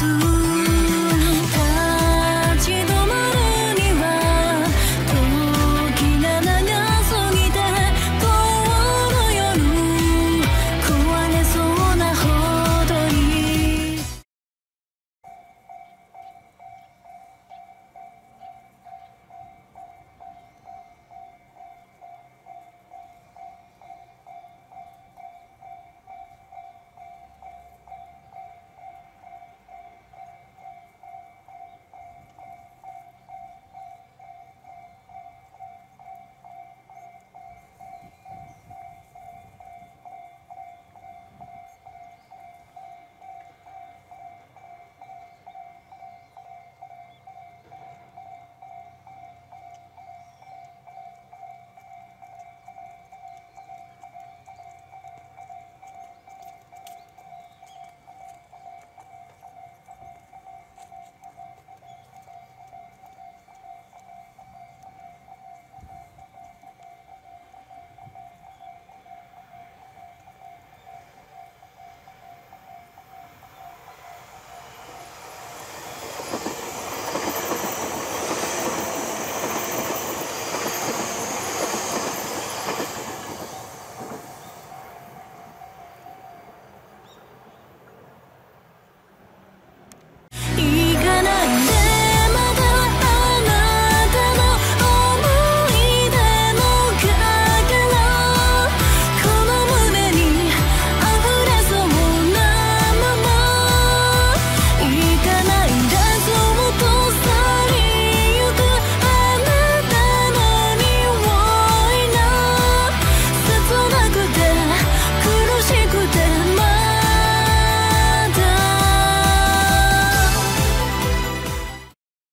soon